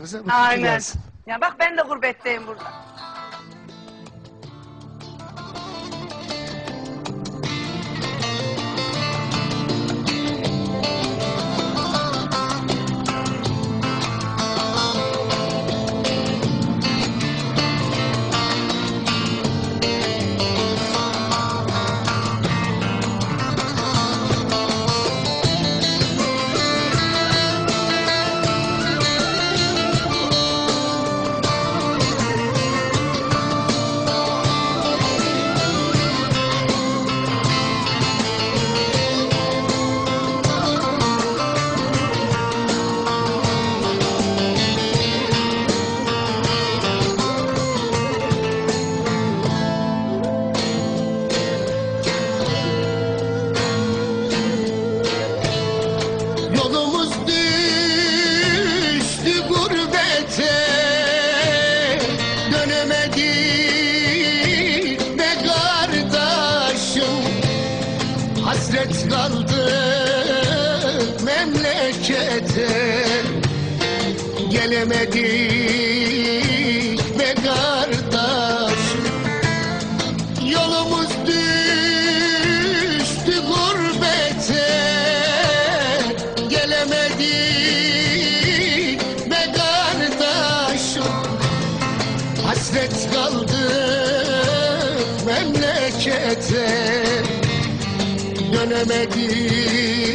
Mutlu Aynen. Ya bak ben de gurbetteyim burada. Hasret kaldık memlekete. Gelemedik be kardeşim Yolumuz düştü gurbete. Gelemedik be kardeşim Hasret kaldık memlekete Dönemedik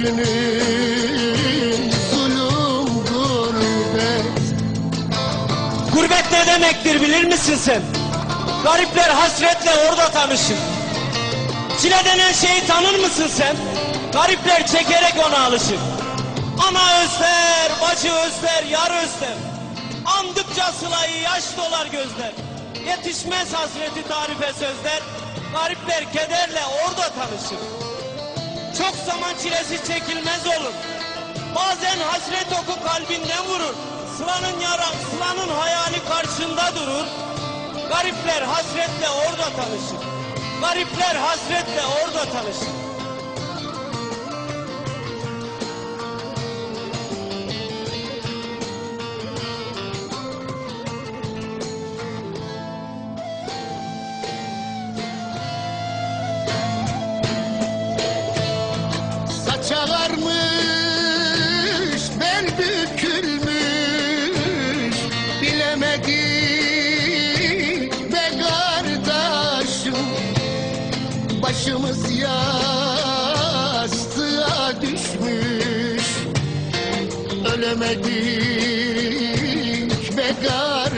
günün zulüm gurbet Gurbet ne demektir bilir misin sen? Garipler hasretle orada tanışır. Çile denen şeyi tanır mısın sen? Garipler çekerek ona alışır. Ana özler, bacı özler, yar özler. Andıkça sılayı yaş dolar gözler. Yetişmez hasreti tarife sözler. Garipler kederle orada tanışır. Çok zaman çilesi çekilmez olur. Bazen hasret oku kalbinden vurur. Sılanın yara, sılanın hayali karşında durur. Garipler hasretle orada tanışır. Garipler hasretle orada tanışır. Saç ağarmış, bel bükülmüş. Bilemedik be kardeşim Başımız yastığa düşmüş. Ölemedik be kardeşim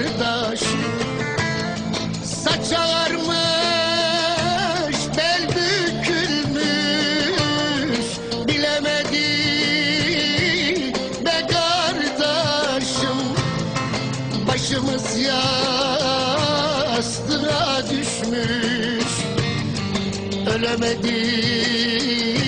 Başımız yastığa düşmüş. Ölemedik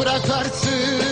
Bırak artık